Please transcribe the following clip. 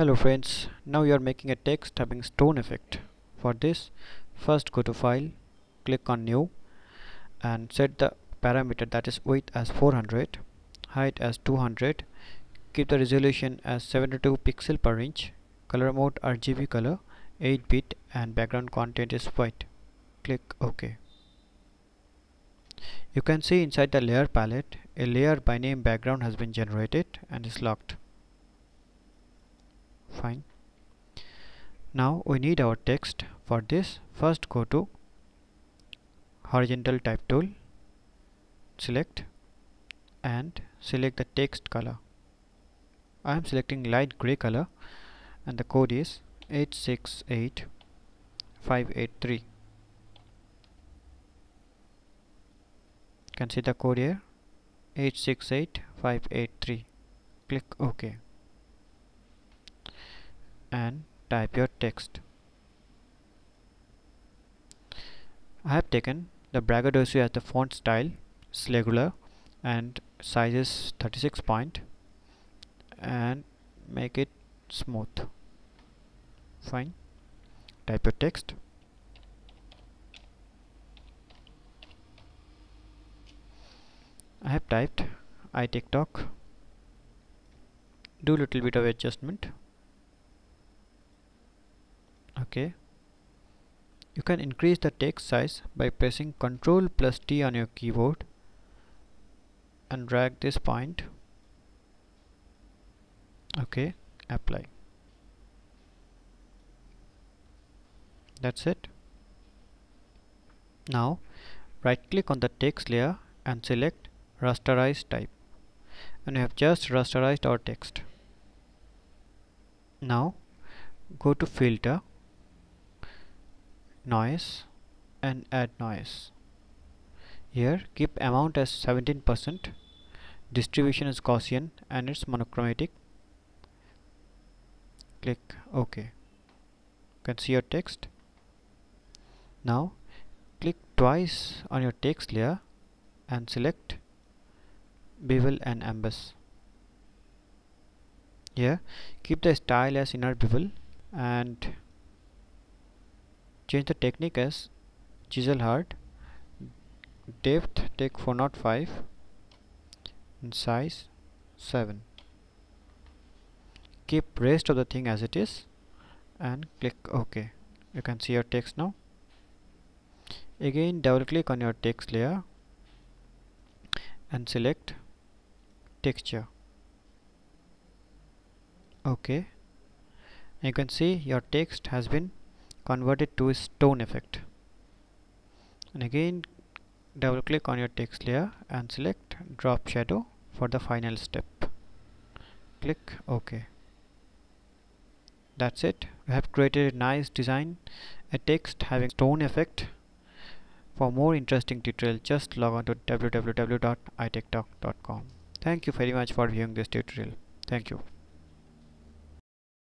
Hello friends, now you are making a text having stone effect. For this, first go to file, click on new and set the parameter that is width as 400, height as 200, keep the resolution as 72 pixel per inch, color mode RGB color, 8 bit and background content is white. Click OK. You can see inside the layer palette, a layer by name background has been generated and is locked fine. Now we need our text for this first go to horizontal type tool. Select and select the text color. I am selecting light gray color and the code is 868583 can see the code here? 868583 click OK and type your text. I have taken the braggadocio as the font style, it's regular and size is 36 point and make it smooth. Fine. Type your text. I have typed I TikTok. Do little bit of adjustment okay? You can increase the text size by pressing ctrl plus T on your keyboard and drag this point. Okay apply. That's it. Now right click on the text layer and select rasterize type. And we have just rasterized our text. Now go to filter noise and add noise. Here keep amount as 17% distribution is Gaussian and it's monochromatic. Click OK. You can see your text? Now click twice on your text layer and select bevel and emboss here keep the style as inner bevel and change the technique as chisel hard depth take 405 and size 7 keep rest of the thing as it is and click ok. You can see your text now. Again double click on your text layer and select texture. Okay you can see your text has been convert it to a stone effect. And again double click on your text layer and select drop shadow for the final step. Click OK. That's it. We have created a nice design a text having stone effect. For more interesting tutorial just log on to www.itektalk.com thank you very much for viewing this tutorial. Thank you